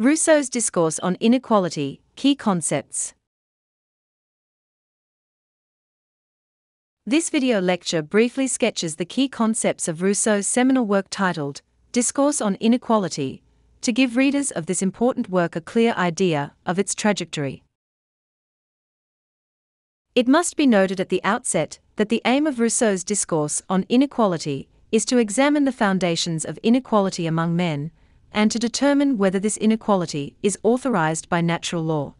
Rousseau's Discourse on Inequality Key Concepts. This video lecture briefly sketches the key concepts of Rousseau's seminal work titled Discourse on Inequality, to give readers of this important work a clear idea of its trajectory. It must be noted at the outset that the aim of Rousseau's discourse on inequality is to examine the foundations of inequality among men and to determine whether this inequality is authorized by natural law.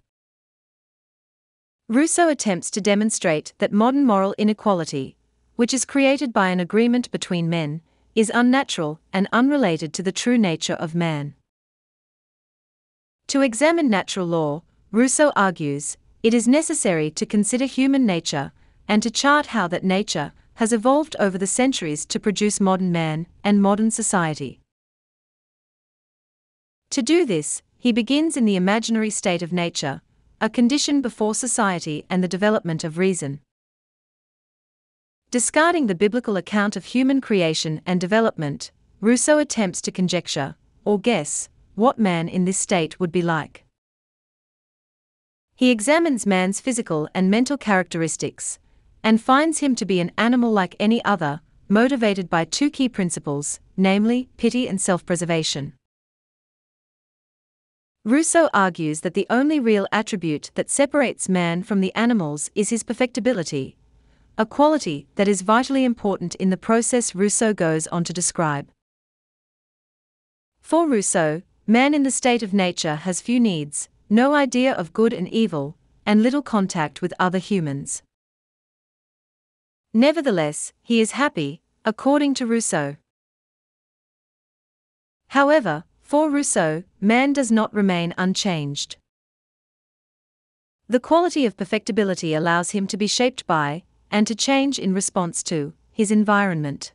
Rousseau attempts to demonstrate that modern moral inequality, which is created by an agreement between men, is unnatural and unrelated to the true nature of man. To examine natural law, Rousseau argues, it is necessary to consider human nature and to chart how that nature has evolved over the centuries to produce modern man and modern society. To do this, he begins in the imaginary state of nature, a condition before society and the development of reason. Discarding the biblical account of human creation and development, Rousseau attempts to conjecture, or guess, what man in this state would be like. He examines man's physical and mental characteristics, and finds him to be an animal like any other, motivated by two key principles, namely, pity and self preservation. Rousseau argues that the only real attribute that separates man from the animals is his perfectibility, a quality that is vitally important in the process Rousseau goes on to describe. For Rousseau, man in the state of nature has few needs, no idea of good and evil, and little contact with other humans. Nevertheless, he is happy, according to Rousseau. However, for Rousseau, man does not remain unchanged. The quality of perfectibility allows him to be shaped by, and to change in response to, his environment.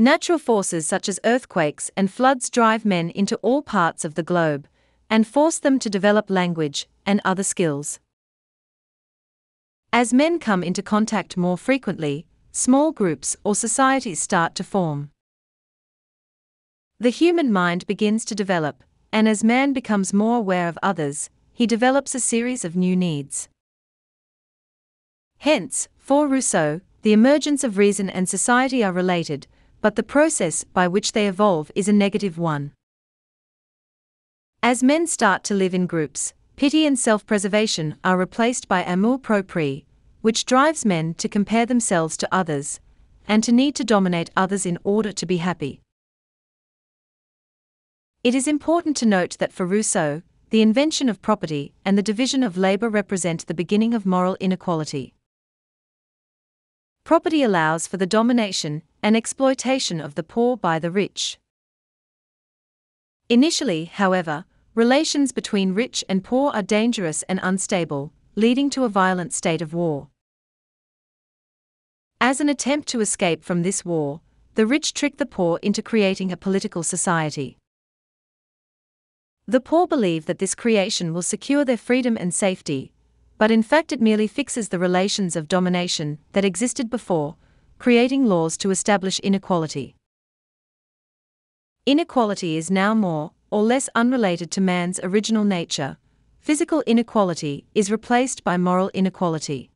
Natural forces such as earthquakes and floods drive men into all parts of the globe, and force them to develop language and other skills. As men come into contact more frequently, small groups or societies start to form. The human mind begins to develop, and as man becomes more aware of others, he develops a series of new needs. Hence, for Rousseau, the emergence of reason and society are related, but the process by which they evolve is a negative one. As men start to live in groups, pity and self preservation are replaced by amour propre, which drives men to compare themselves to others, and to need to dominate others in order to be happy. It is important to note that for Rousseau, the invention of property and the division of labor represent the beginning of moral inequality. Property allows for the domination and exploitation of the poor by the rich. Initially, however, relations between rich and poor are dangerous and unstable, leading to a violent state of war. As an attempt to escape from this war, the rich trick the poor into creating a political society. The poor believe that this creation will secure their freedom and safety, but in fact it merely fixes the relations of domination that existed before, creating laws to establish inequality. Inequality is now more or less unrelated to man's original nature. Physical inequality is replaced by moral inequality.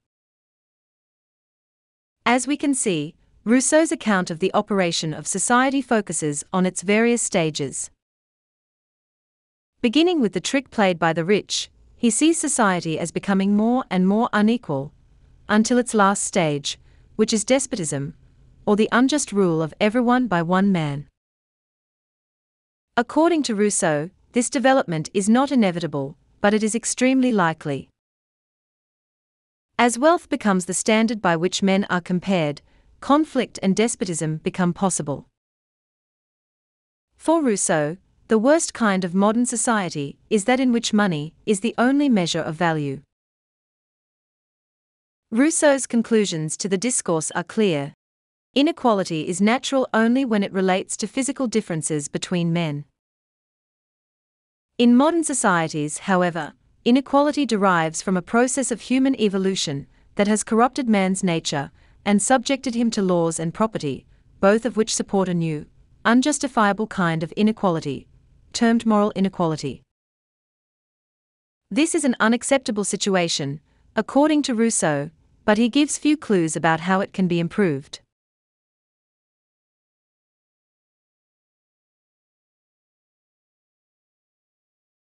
As we can see, Rousseau's account of the operation of society focuses on its various stages. Beginning with the trick played by the rich, he sees society as becoming more and more unequal, until its last stage, which is despotism, or the unjust rule of everyone by one man. According to Rousseau, this development is not inevitable, but it is extremely likely. As wealth becomes the standard by which men are compared, conflict and despotism become possible. For Rousseau, the worst kind of modern society is that in which money is the only measure of value. Rousseau's conclusions to the discourse are clear. Inequality is natural only when it relates to physical differences between men. In modern societies, however, inequality derives from a process of human evolution that has corrupted man's nature and subjected him to laws and property, both of which support a new, unjustifiable kind of inequality, termed moral inequality. This is an unacceptable situation, according to Rousseau, but he gives few clues about how it can be improved.